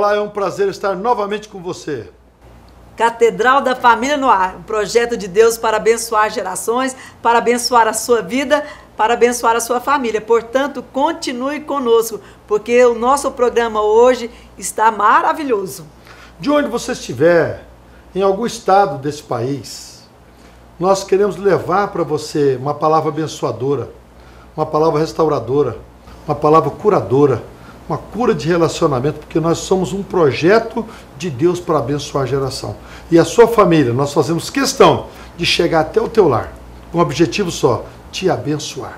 Olá, é um prazer estar novamente com você. Catedral da Família no Ar, um projeto de Deus para abençoar gerações, para abençoar a sua vida, para abençoar a sua família. Portanto, continue conosco, porque o nosso programa hoje está maravilhoso. De onde você estiver, em algum estado desse país, nós queremos levar para você uma palavra abençoadora, uma palavra restauradora, uma palavra curadora, uma cura de relacionamento, porque nós somos um projeto de Deus para abençoar a geração. E a sua família, nós fazemos questão de chegar até o teu lar, com um objetivo só, te abençoar.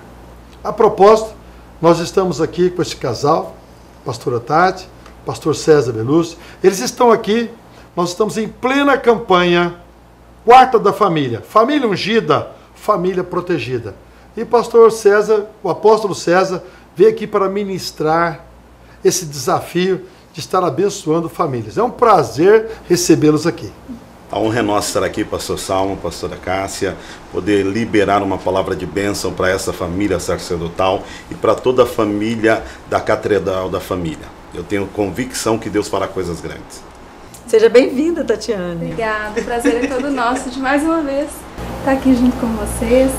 A propósito, nós estamos aqui com este casal, pastora Tati, pastor César Belucci. Eles estão aqui, nós estamos em plena campanha, quarta da família, família ungida, família protegida. E pastor César, o apóstolo César, veio aqui para ministrar esse desafio de estar abençoando famílias. É um prazer recebê-los aqui. A honra é nossa estar aqui, pastor Salmo, pastora Cássia, poder liberar uma palavra de bênção para essa família sacerdotal e para toda a família da Catedral da Família. Eu tenho convicção que Deus fará coisas grandes. Seja bem-vinda, Tatiane. Obrigada, o prazer é todo nosso de mais uma vez estar aqui junto com vocês,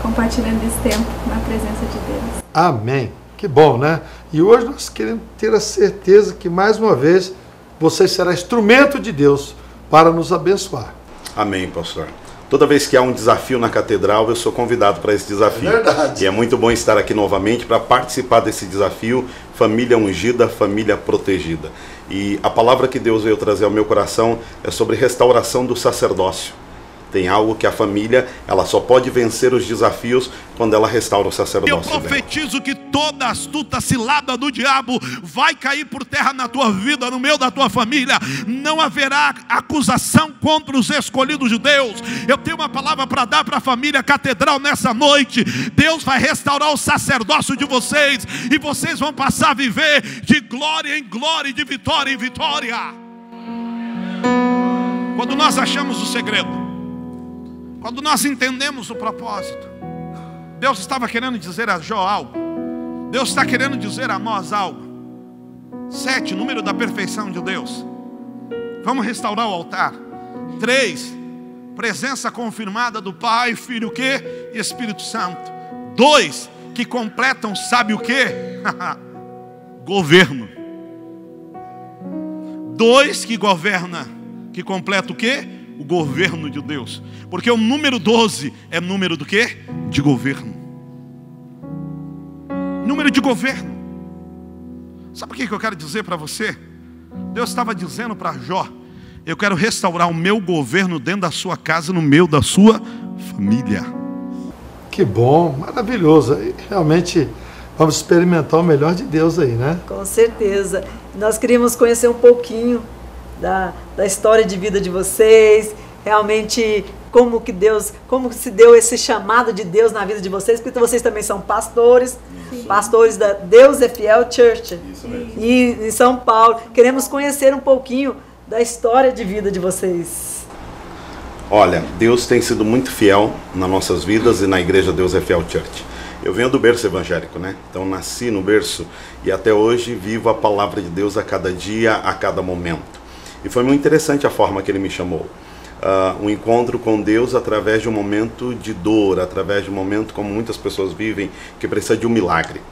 compartilhando esse tempo na presença de Deus. Amém. Que bom, né? E hoje nós queremos ter a certeza que mais uma vez você será instrumento de Deus para nos abençoar. Amém, pastor. Toda vez que há um desafio na catedral, eu sou convidado para esse desafio. É verdade. E é muito bom estar aqui novamente para participar desse desafio, família ungida, família protegida. E a palavra que Deus veio trazer ao meu coração é sobre restauração do sacerdócio. Tem algo que a família, ela só pode vencer os desafios quando ela restaura o Eu sacerdócio. dela. profetizo que toda astuta cilada do diabo vai cair por terra na tua vida, no meio da tua família. Não haverá acusação contra os escolhidos de Deus. Eu tenho uma palavra para dar para a família catedral nessa noite. Deus vai restaurar o sacerdócio de vocês e vocês vão passar a viver de glória em glória e de vitória em vitória. Quando nós achamos o segredo, quando nós entendemos o propósito, Deus estava querendo dizer a Jó algo. Deus está querendo dizer a nós algo. Sete, número da perfeição de Deus. Vamos restaurar o altar. Três, presença confirmada do Pai, Filho o quê? E Espírito Santo. Dois, que completam, sabe o quê? Governo. Dois que governa, que completa o quê? O governo de Deus. Porque o número 12 é número do quê? De governo. Número de governo. Sabe o que que eu quero dizer para você? Deus estava dizendo para Jó: Eu quero restaurar o meu governo dentro da sua casa, no meio da sua família. Que bom, maravilhoso. E realmente vamos experimentar o melhor de Deus aí, né? Com certeza. Nós queríamos conhecer um pouquinho da, da história de vida de vocês, realmente como que Deus, como se deu esse chamado de Deus na vida de vocês, porque vocês também são pastores, pastores da Deus é Fiel Church. E em São Paulo, queremos conhecer um pouquinho da história de vida de vocês. Olha, Deus tem sido muito fiel nas nossas vidas e na igreja Deus é Fiel Church. Eu venho do berço evangélico, né? Então nasci no berço e até hoje vivo a palavra de Deus a cada dia, a cada momento. E foi muito interessante a forma que ele me chamou. Ah, um encontro com Deus através de um momento de dor, através de um momento como muitas pessoas vivem, que precisa de um milagre.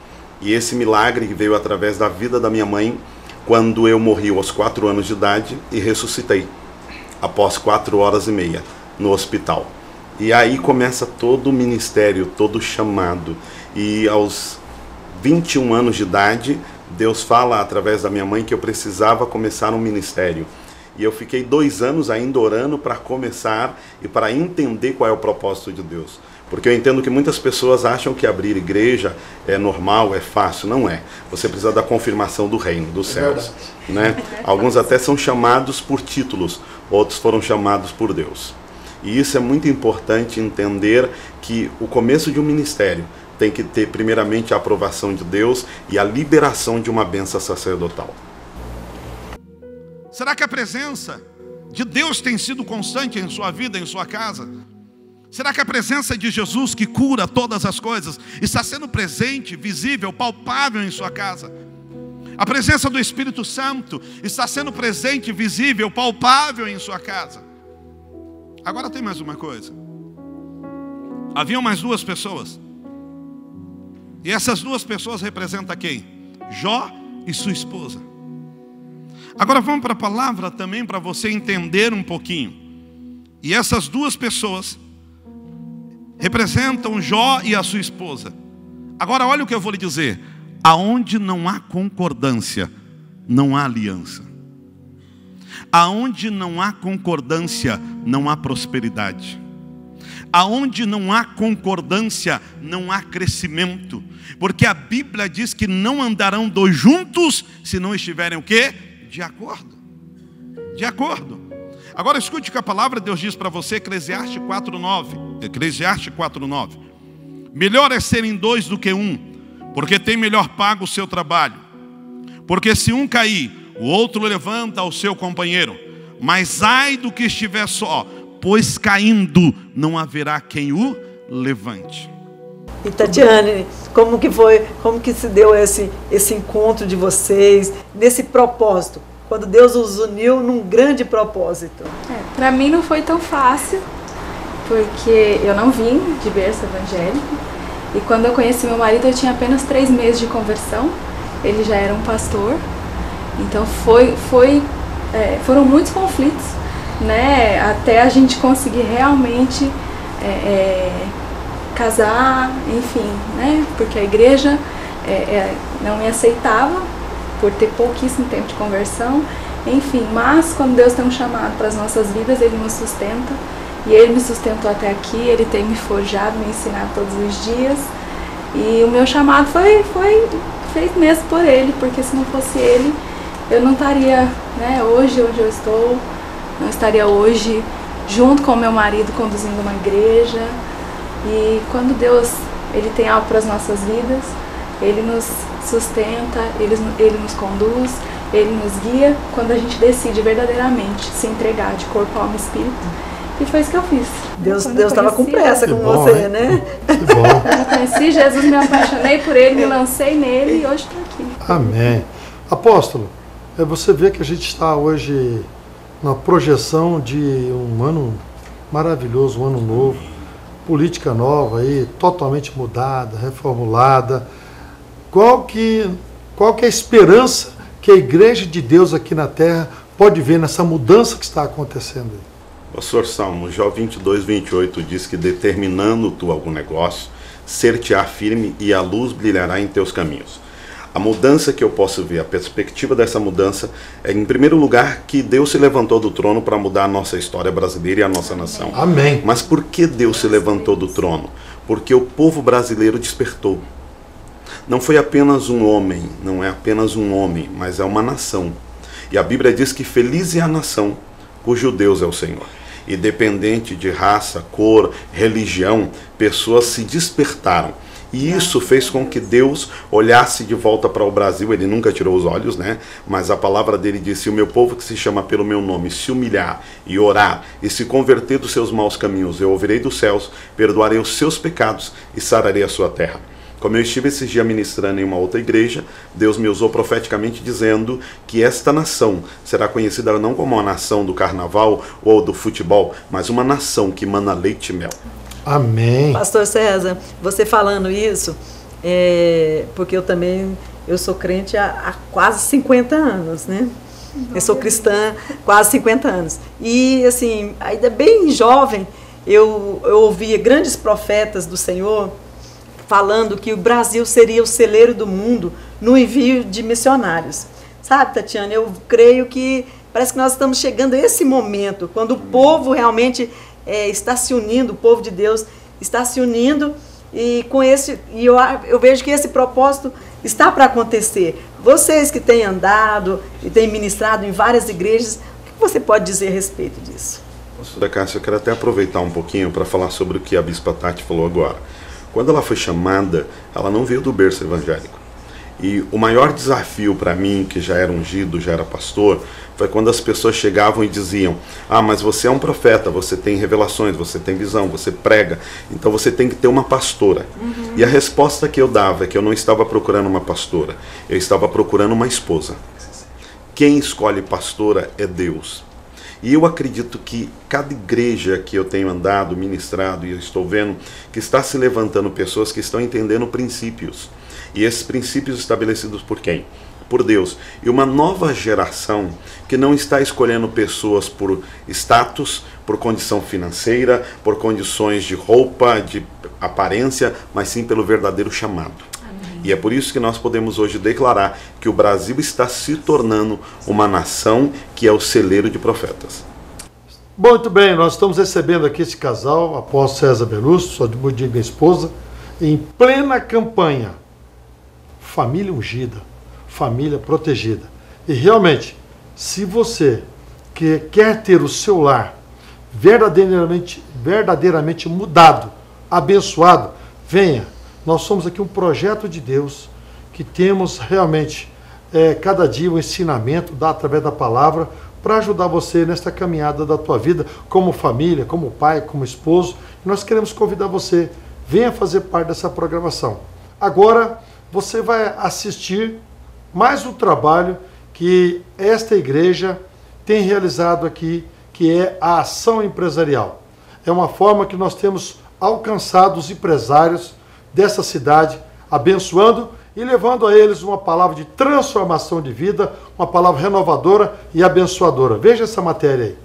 E esse milagre veio através da vida da minha mãe, quando eu morri aos quatro anos de idade e ressuscitei após quatro horas e meia no hospital. E aí começa todo o ministério, todo o chamado. E aos 21 anos de idade, Deus fala através da minha mãe que eu precisava começar um ministério. E eu fiquei dois anos ainda orando para começar e para entender qual é o propósito de Deus. Porque eu entendo que muitas pessoas acham que abrir igreja é normal, é fácil. Não é. Você precisa da confirmação do reino, dos céus. Né? Alguns até são chamados por títulos, outros foram chamados por Deus. E isso é muito importante entender que o começo de um ministério tem que ter primeiramente a aprovação de Deus e a liberação de uma benção sacerdotal. Será que a presença de Deus tem sido constante em sua vida, em sua casa? Será que a presença de Jesus, que cura todas as coisas, está sendo presente, visível, palpável em sua casa? A presença do Espírito Santo está sendo presente, visível, palpável em sua casa. Agora tem mais uma coisa. Haviam mais duas pessoas. E essas duas pessoas representam quem? Jó e sua esposa. Agora vamos para a palavra também para você entender um pouquinho. E essas duas pessoas representam Jó e a sua esposa. Agora olha o que eu vou lhe dizer. Aonde não há concordância, não há aliança. Aonde não há concordância, não há prosperidade. Aonde não há concordância, não há crescimento. Porque a Bíblia diz que não andarão dois juntos se não estiverem o quê? De acordo. De acordo. Agora escute o que a palavra de Deus diz para você, Eclesiastes 4:9. Eclesiastes 4:9. Melhor é serem dois do que um, porque tem melhor pago o seu trabalho. Porque se um cair, o outro levanta ao seu companheiro. Mas ai do que estiver só, pois caindo não haverá quem o levante. E Tatiane, como que foi, como que se deu esse, esse encontro de vocês, nesse propósito? Quando Deus os uniu num grande propósito. É, para mim não foi tão fácil, porque eu não vim de berço evangélico. E quando eu conheci meu marido, eu tinha apenas três meses de conversão. Ele já era um pastor. Então foi, foi, é, foram muitos conflitos, né? Até a gente conseguir realmente é, é, casar, enfim, né? Porque a igreja é, é, não me aceitava por ter pouquíssimo tempo de conversão, enfim. Mas quando Deus tem um chamado para as nossas vidas, Ele nos sustenta e Ele me sustentou até aqui. Ele tem me forjado, me ensinado todos os dias. E o meu chamado foi, foi feito mesmo por Ele, porque se não fosse Ele, eu não estaria né, hoje onde eu estou, não estaria hoje junto com meu marido conduzindo uma igreja. E quando Deus ele tem algo para as nossas vidas, ele nos sustenta, ele, ele nos conduz, ele nos guia quando a gente decide verdadeiramente se entregar de corpo, alma e espírito. E foi isso que eu fiz. Deus estava com pressa com bom, você, hein? né? Que bom. Eu conheci Jesus, me apaixonei por ele, me lancei nele e hoje estou aqui. Amém. Apóstolo, é, você vê que a gente está hoje na projeção de um ano maravilhoso, um ano novo, política nova aí, totalmente mudada, reformulada. Qual que, qual que é a esperança que a igreja de Deus aqui na terra pode ver nessa mudança que está acontecendo? Pastor Salmo, Jó 22, 28 diz que determinando tu algum negócio, ser-te-á firme e a luz brilhará em teus caminhos. A mudança que eu posso ver, a perspectiva dessa mudança é, em primeiro lugar, que Deus se levantou do trono para mudar a nossa história brasileira e a nossa nação. Amém. Mas por que Deus se levantou do trono? Porque o povo brasileiro despertou. Não foi apenas um homem, não é apenas um homem, mas é uma nação. E a Bíblia diz que feliz é a nação cujo Deus é o Senhor. Independente de raça, cor, religião, pessoas se despertaram e isso fez com que Deus olhasse de volta para o Brasil. Ele nunca tirou os olhos, né? Mas a palavra dele disse: O meu povo que se chama pelo meu nome se humilhar e orar e se converter dos seus maus caminhos, eu ouvirei dos céus, perdoarei os seus pecados e sararei a sua terra. Como eu estive esses dias ministrando em uma outra igreja, Deus me usou profeticamente dizendo que esta nação será conhecida não como uma nação do carnaval ou do futebol, mas uma nação que mana leite e mel. Amém. Pastor César, você falando isso, é, porque eu também eu sou crente há, há quase 50 anos, né? Eu sou cristã quase 50 anos. E assim, ainda bem jovem, eu, eu ouvia grandes profetas do Senhor falando que o Brasil seria o celeiro do mundo no envio de missionários. Sabe, Tatiana, eu creio que parece que nós estamos chegando a esse momento, quando o povo realmente é, está se unindo, o povo de Deus está se unindo e com esse e eu, eu vejo que esse propósito está para acontecer. Vocês que têm andado e têm ministrado em várias igrejas, o que você pode dizer a respeito disso? Pastora Cássia, eu quero até aproveitar um pouquinho para falar sobre o que a Bispa Tati falou agora. Quando ela foi chamada, ela não veio do berço evangélico. E o maior desafio para mim, que já era ungido, já era pastor, foi quando as pessoas chegavam e diziam: Ah, mas você é um profeta, você tem revelações, você tem visão, você prega, então você tem que ter uma pastora. Uhum. E a resposta que eu dava é que eu não estava procurando uma pastora, eu estava procurando uma esposa. Quem escolhe pastora é Deus. E eu acredito que cada igreja que eu tenho andado, ministrado, e eu estou vendo que está se levantando pessoas que estão entendendo princípios. E esses princípios estabelecidos por quem? Por Deus. E uma nova geração que não está escolhendo pessoas por status, por condição financeira, por condições de roupa, de aparência, mas sim pelo verdadeiro chamado. E é por isso que nós podemos hoje declarar que o Brasil está se tornando uma nação que é o celeiro de profetas. Muito bem, nós estamos recebendo aqui esse casal, após César Belusso, sua diga esposa, em plena campanha. Família ungida, família protegida. E realmente, se você que quer ter o seu lar verdadeiramente, verdadeiramente mudado, abençoado, venha nós somos aqui um projeto de Deus que temos realmente é, cada dia o um ensinamento dá através da palavra para ajudar você nesta caminhada da tua vida, como família, como pai, como esposo. nós queremos convidar você, venha fazer parte dessa programação. Agora você vai assistir mais um trabalho que esta igreja tem realizado aqui, que é a ação empresarial. É uma forma que nós temos alcançado os empresários dessa cidade, abençoando e levando a eles uma palavra de transformação de vida, uma palavra renovadora e abençoadora. Veja essa matéria aí.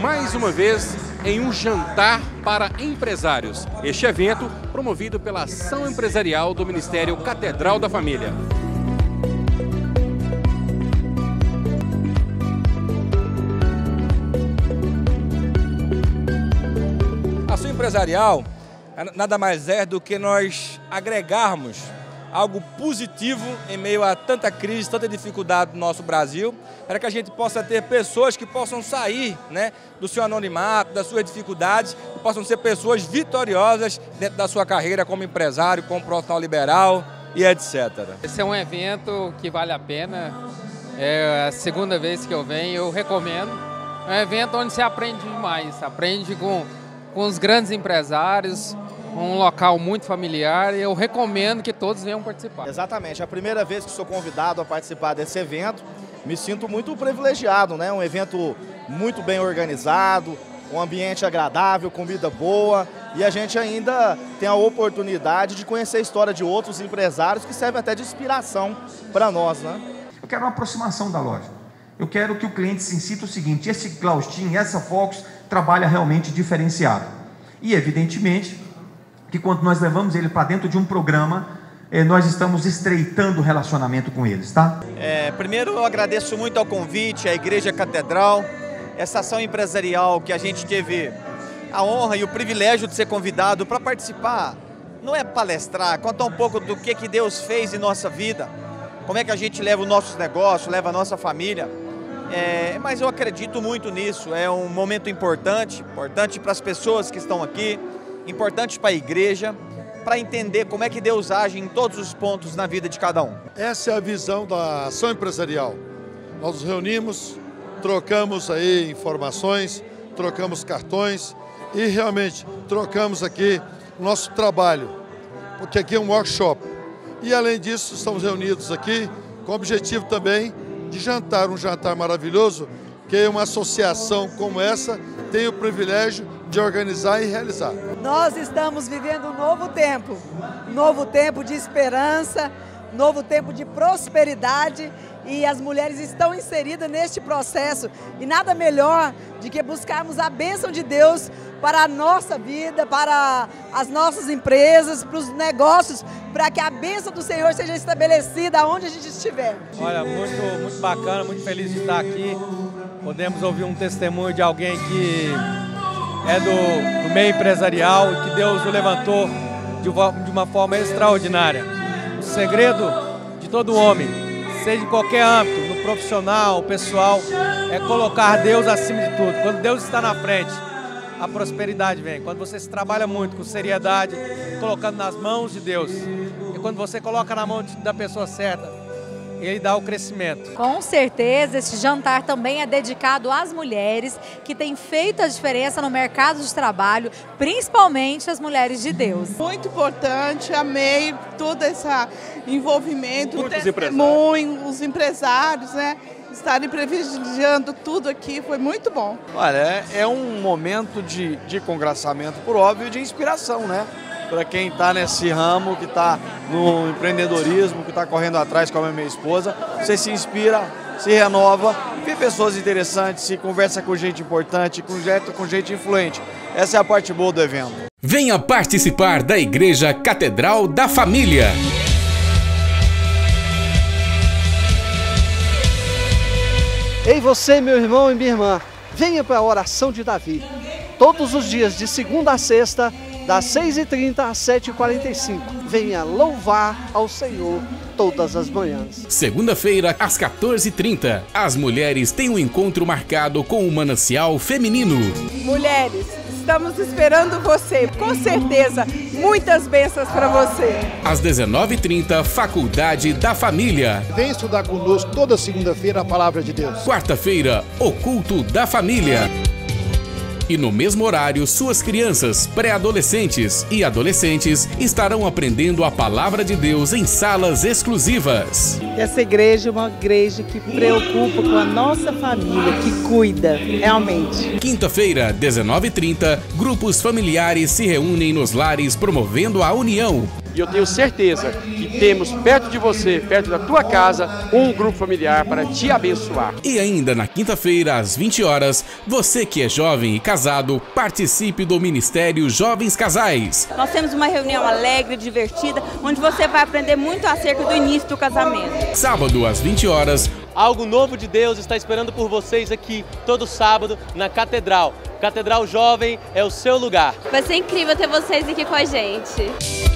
Mais uma vez, em um jantar para empresários. Este evento promovido pela Ação Empresarial do Ministério Catedral da Família. empresarial nada mais é do que nós agregarmos algo positivo em meio a tanta crise, tanta dificuldade no nosso Brasil, para que a gente possa ter pessoas que possam sair né, do seu anonimato, das suas dificuldades, e possam ser pessoas vitoriosas dentro da sua carreira como empresário, como profissional liberal e etc. Esse é um evento que vale a pena, é a segunda vez que eu venho, eu recomendo. É um evento onde se aprende demais, aprende com com os grandes empresários, um local muito familiar e eu recomendo que todos venham participar. Exatamente, é a primeira vez que sou convidado a participar desse evento, me sinto muito privilegiado, né? Um evento muito bem organizado, um ambiente agradável, comida boa e a gente ainda tem a oportunidade de conhecer a história de outros empresários que servem até de inspiração para nós, né? Eu quero uma aproximação da loja. Eu quero que o cliente se sinta o seguinte: esse Claustin, essa Fox trabalha realmente diferenciado. E evidentemente que quando nós levamos ele para dentro de um programa, eh, nós estamos estreitando o relacionamento com eles, tá? É, primeiro eu agradeço muito ao convite, à Igreja Catedral, essa ação empresarial que a gente teve a honra e o privilégio de ser convidado para participar. Não é palestrar, contar um pouco do que, que Deus fez em nossa vida, como é que a gente leva os nossos negócios, leva a nossa família. É, mas eu acredito muito nisso. É um momento importante, importante para as pessoas que estão aqui, importante para a igreja, para entender como é que Deus age em todos os pontos na vida de cada um. Essa é a visão da ação empresarial. Nós nos reunimos, trocamos aí informações, trocamos cartões e realmente trocamos aqui nosso trabalho, porque aqui é um workshop. E além disso, estamos reunidos aqui com o objetivo também de jantar, um jantar maravilhoso que uma associação como essa tem o privilégio de organizar e realizar. Nós estamos vivendo um novo tempo, novo tempo de esperança, novo tempo de prosperidade e as mulheres estão inseridas neste processo. E nada melhor de que buscarmos a bênção de Deus para a nossa vida, para as nossas empresas, para os negócios, para que a bênção do Senhor seja estabelecida onde a gente estiver. Olha, muito, muito bacana, muito feliz de estar aqui. Podemos ouvir um testemunho de alguém que é do, do meio empresarial que Deus o levantou de uma, de uma forma extraordinária. O segredo de todo homem, seja em qualquer âmbito, no profissional, pessoal, é colocar Deus acima de tudo. Quando Deus está na frente, a prosperidade vem. Quando você se trabalha muito com seriedade, colocando nas mãos de Deus. E quando você coloca na mão da pessoa certa, ele dá o crescimento. Com certeza, esse jantar também é dedicado às mulheres que têm feito a diferença no mercado de trabalho, principalmente as mulheres de Deus. Muito importante, amei todo esse envolvimento, Muitos o testemunho, os empresários, né? Estarem privilegiando tudo aqui, foi muito bom. Olha, é, é um momento de, de congraçamento, por óbvio, e de inspiração, né? Para quem está nesse ramo, que está no empreendedorismo, que está correndo atrás como a minha esposa. Você se inspira, se renova, vê pessoas interessantes, se conversa com gente importante, com gente, com gente influente. Essa é a parte boa do evento. Venha participar da Igreja Catedral da Família. Ei você, meu irmão e minha irmã, venha para a oração de Davi. Todos os dias, de segunda a sexta, das 6h30 às 7h45. Venha louvar ao Senhor todas as manhãs. Segunda-feira, às 14h30, as mulheres têm um encontro marcado com o manancial feminino. Mulheres, estamos esperando você. Com certeza, muitas bênçãos para você. Às 19h30, Faculdade da Família. Vem estudar conosco toda segunda-feira a palavra de Deus. Quarta-feira, o culto da família. E no mesmo horário, suas crianças, pré-adolescentes e adolescentes estarão aprendendo a palavra de Deus em salas exclusivas. Essa igreja é uma igreja que preocupa com a nossa família, que cuida, realmente. Quinta-feira, 19h30, grupos familiares se reúnem nos lares promovendo a união. E eu tenho certeza que temos perto de você, perto da tua casa, um grupo familiar para te abençoar. E ainda na quinta-feira, às 20 horas, você que é jovem e casado, participe do Ministério Jovens Casais. Nós temos uma reunião alegre, divertida, onde você vai aprender muito acerca do início do casamento. Sábado, às 20 horas, Algo novo de Deus está esperando por vocês aqui todo sábado na Catedral. Catedral Jovem é o seu lugar. Vai ser incrível ter vocês aqui com a gente.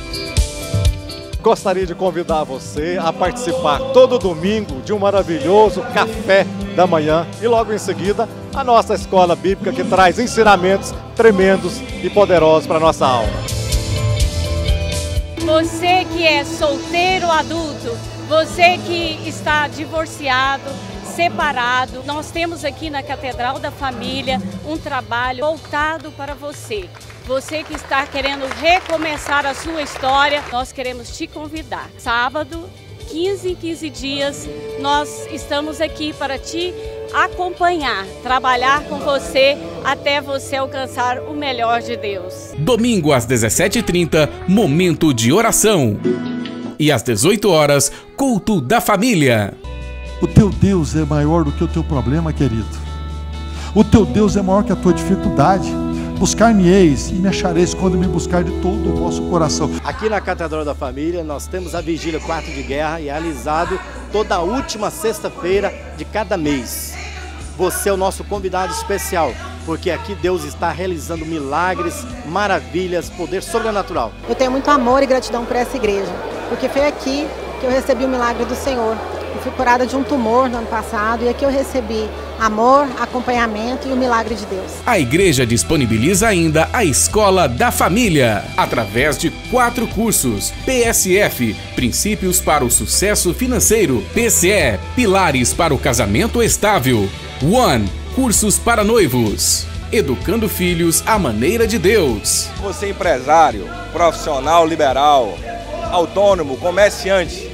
Gostaria de convidar você a participar todo domingo de um maravilhoso café da manhã e logo em seguida a nossa escola bíblica que traz ensinamentos tremendos e poderosos para nossa alma. Você que é solteiro adulto, você que está divorciado, separado, nós temos aqui na Catedral da Família um trabalho voltado para você. Você que está querendo recomeçar a sua história, nós queremos te convidar. Sábado, 15 em 15 dias, nós estamos aqui para te acompanhar, trabalhar com você até você alcançar o melhor de Deus. Domingo às 17h30, momento de oração. E às 18 horas, culto da família. O teu Deus é maior do que o teu problema, querido. O teu Deus é maior que a tua dificuldade. Buscar-me-eis e me achareis quando me buscar de todo o vosso coração. Aqui na Catedral da Família, nós temos a Vigília Quarto de Guerra realizado toda a última sexta-feira de cada mês. Você é o nosso convidado especial, porque aqui Deus está realizando milagres, maravilhas, poder sobrenatural. Eu tenho muito amor e gratidão por essa igreja, porque foi aqui que eu recebi o milagre do Senhor. Eu fui curada de um tumor no ano passado e aqui eu recebi amor, acompanhamento e o milagre de Deus. A igreja disponibiliza ainda a Escola da Família, através de quatro cursos: PSF, Princípios para o Sucesso Financeiro, PCE, Pilares para o Casamento Estável, One, Cursos para Noivos. Educando filhos à maneira de Deus. Você é empresário, profissional liberal, autônomo, comerciante.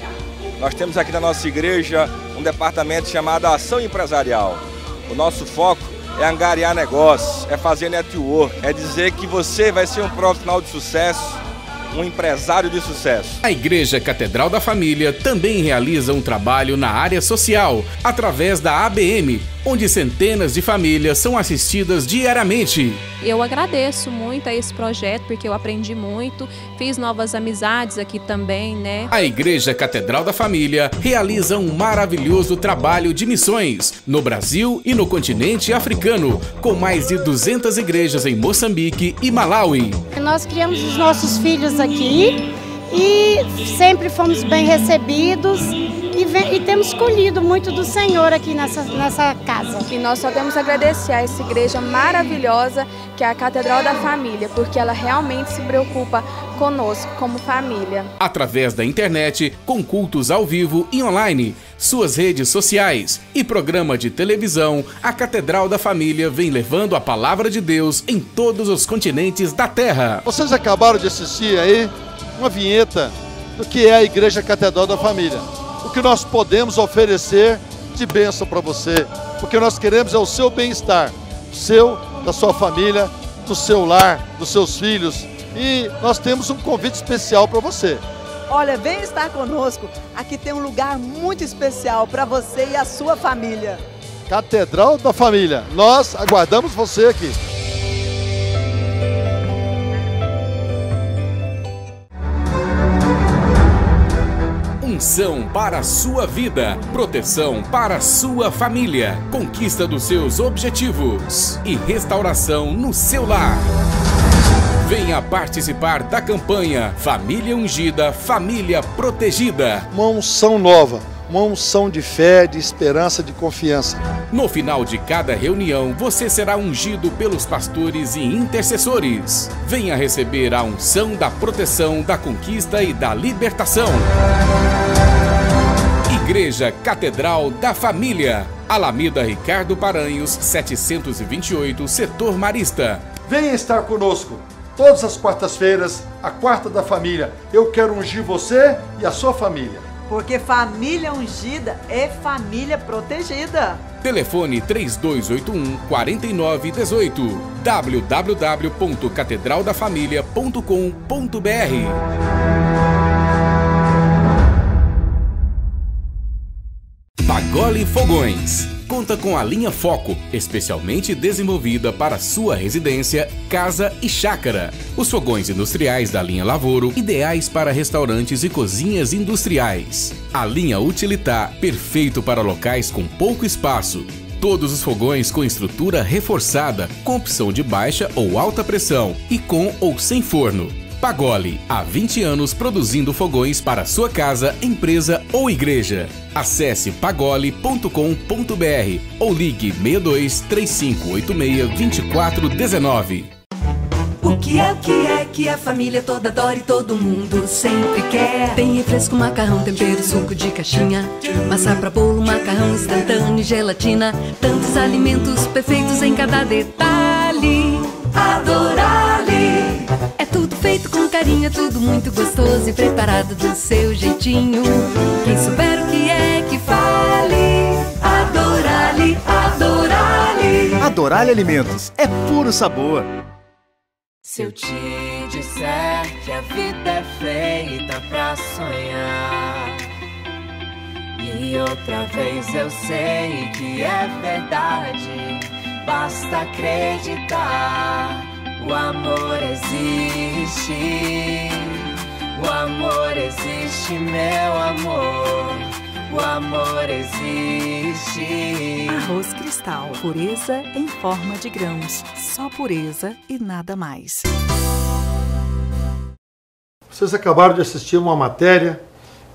Nós temos aqui na nossa igreja um departamento chamado Ação Empresarial. O nosso foco é angariar negócios, é fazer network, é dizer que você vai ser um profissional de sucesso, um empresário de sucesso. A Igreja Catedral da Família também realiza um trabalho na área social, através da ABM, onde centenas de famílias são assistidas diariamente. Eu agradeço muito a esse projeto porque eu aprendi muito, fiz novas amizades aqui também, né? A Igreja Catedral da Família realiza um maravilhoso trabalho de missões no Brasil e no continente africano, com mais de 200 igrejas em Moçambique e Malawi. Nós criamos os nossos filhos aqui e sempre fomos bem recebidos e, e temos colhido muito do Senhor aqui nessa, nessa. E nós só temos a agradecer a essa igreja maravilhosa que é a Catedral da Família, porque ela realmente se preocupa conosco como família. Através da internet, com cultos ao vivo e online, suas redes sociais e programa de televisão, a Catedral da Família vem levando a palavra de Deus em todos os continentes da Terra. Vocês acabaram de assistir aí uma vinheta do que é a Igreja Catedral da Família. O que nós podemos oferecer de bênção para você. O que nós queremos é o seu bem-estar, seu, da sua família, do seu lar, dos seus filhos. E nós temos um convite especial para você. Olha, vem estar conosco. Aqui tem um lugar muito especial para você e a sua família. Catedral da Família. Nós aguardamos você aqui. Unção para a sua vida, proteção para a sua família, conquista dos seus objetivos e restauração no seu lar. Venha participar da campanha Família Ungida, Família Protegida. Uma unção nova, uma unção de fé, de esperança, de confiança. No final de cada reunião, você será ungido pelos pastores e intercessores. Venha receber a unção da proteção, da conquista e da libertação. Igreja Catedral da Família. Alameda Ricardo Paranhos, 728, Setor Marista. Venha estar conosco todas as quartas-feiras, a quarta da família. Eu quero ungir você e a sua família. Porque família ungida é família protegida. Telefone 3281 4918 www.catedraldafamilia.com.br Pagole Fogões. Conta com a linha Foco, especialmente desenvolvida para sua residência, casa e chácara. Os fogões industriais da linha Lavoro, ideais para restaurantes e cozinhas industriais. A linha Utilitar, perfeito para locais com pouco espaço. Todos os fogões com estrutura reforçada, com opção de baixa ou alta pressão e com ou sem forno. Pagole, há 20 anos produzindo fogões para sua casa, empresa ou igreja. Acesse pagole.com.br ou ligue 62 3586 2419. O que é, o que é que a família toda adora e todo mundo sempre quer? Tem refresco, macarrão, tempero, suco de caixinha, massa pra bolo, macarrão instantâneo, gelatina, tantos alimentos perfeitos em cada detalhe. Adorale! É tudo feito com carinho, é tudo muito gostoso e preparado do seu jeitinho. Quem souber o que é que fale, Adorale, Adorale. Adorale Alimentos é puro sabor. Se eu te disser que a vida é feita pra sonhar E outra vez eu sei que é verdade Basta acreditar O amor existe O amor existe, meu amor O amor existe Arroz Cristal, pureza em forma de grãos. Só pureza e nada mais. Vocês acabaram de assistir uma matéria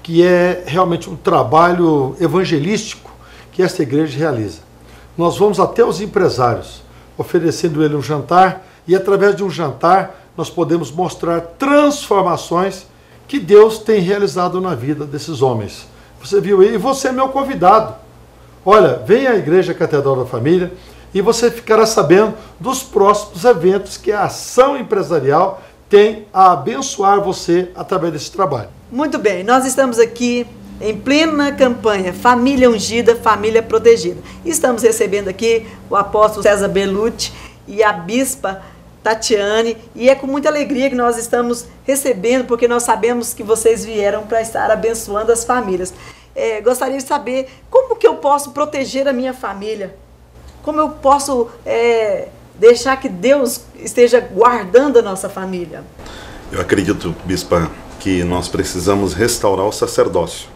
que é realmente um trabalho evangelístico que esta igreja realiza. Nós vamos até os empresários, oferecendo ele um jantar e através de um jantar nós podemos mostrar transformações que Deus tem realizado na vida desses homens. Você viu aí? E você é meu convidado. Olha, venha à Igreja Catedral da Família e você ficará sabendo dos próximos eventos que a ação empresarial tem a abençoar você através desse trabalho. Muito bem, nós estamos aqui em plena campanha Família Ungida, Família Protegida. Estamos recebendo aqui o apóstolo César Belucci e a bispa Tatiane, e é com muita alegria que nós estamos recebendo, porque nós sabemos que vocês vieram para estar abençoando as famílias. É, gostaria de saber como que eu posso proteger a minha família, como eu posso é, deixar que Deus esteja guardando a nossa família. Eu acredito, bispa, que nós precisamos restaurar o sacerdócio.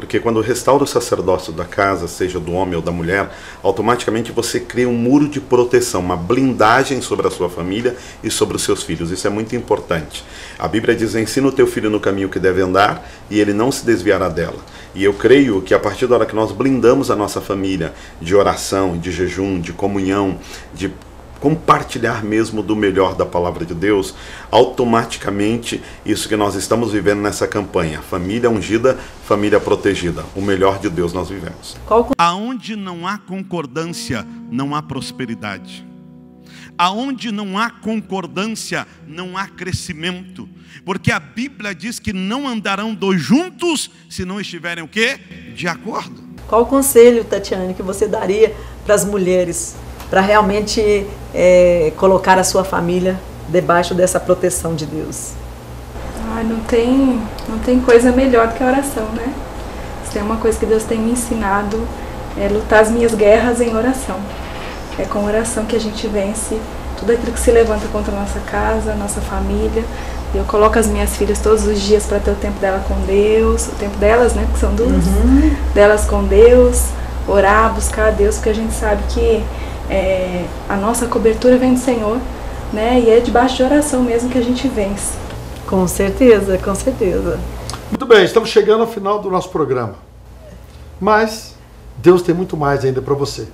Porque quando restaura o sacerdócio da casa, seja do homem ou da mulher, automaticamente você cria um muro de proteção, uma blindagem sobre a sua família e sobre os seus filhos. Isso é muito importante. A Bíblia diz: ensina o teu filho no caminho que deve andar e ele não se desviará dela. E eu creio que a partir da hora que nós blindamos a nossa família de oração, de jejum, de comunhão, de compartilhar mesmo do melhor da palavra de Deus, automaticamente isso que nós estamos vivendo nessa campanha, família ungida, família protegida, o melhor de Deus nós vivemos. Aonde não há concordância, não há prosperidade. Aonde não há concordância, não há crescimento. Porque a Bíblia diz que não andarão dois juntos se não estiverem o quê? De acordo. Qual o conselho, Tatiane, que você daria para as mulheres para realmente é, colocar a sua família debaixo dessa proteção de Deus? Ah, não tem, não tem coisa melhor do que a oração, né? Se tem uma coisa que Deus tem me ensinado é lutar as minhas guerras em oração. É com oração que a gente vence tudo aquilo que se levanta contra a nossa casa, nossa família. Eu coloco as minhas filhas todos os dias para ter o tempo dela com Deus, o tempo delas, né, que são duas, uhum. delas com Deus, orar, buscar a Deus, porque a gente sabe que é, a nossa cobertura vem do Senhor, né? E é debaixo de oração mesmo que a gente vence. Com certeza, com certeza. Muito bem, estamos chegando ao final do nosso programa. Mas Deus tem muito mais ainda para você.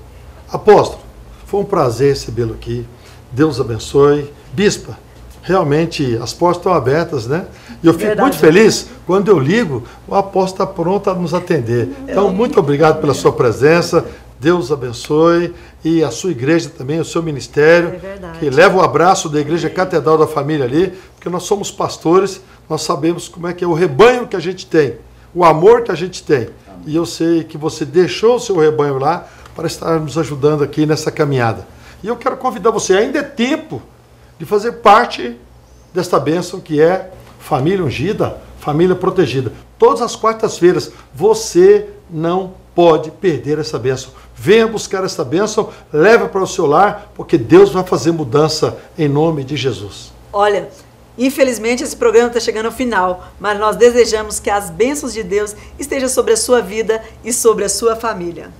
Apóstolo, foi um prazer recebê-lo aqui. Deus abençoe. Bispa, realmente as portas estão abertas, né? E eu fico Verdade. muito feliz quando eu ligo, o apóstolo está pronto a nos atender. Então, muito obrigado pela sua presença. Deus abençoe e a sua igreja também, o seu ministério, é que leva o abraço da Igreja Catedral da Família ali, porque nós somos pastores, nós sabemos como é que é o rebanho que a gente tem, o amor que a gente tem. E eu sei que você deixou o seu rebanho lá para estar nos ajudando aqui nessa caminhada. E eu quero convidar você, ainda é tempo de fazer parte desta bênção que é família ungida, família protegida. Todas as quartas-feiras você não pode perder essa bênção. Venha buscar essa bênção, leve para o seu lar, porque Deus vai fazer mudança em nome de Jesus. Olha, infelizmente esse programa está chegando ao final, mas nós desejamos que as bênçãos de Deus estejam sobre a sua vida e sobre a sua família.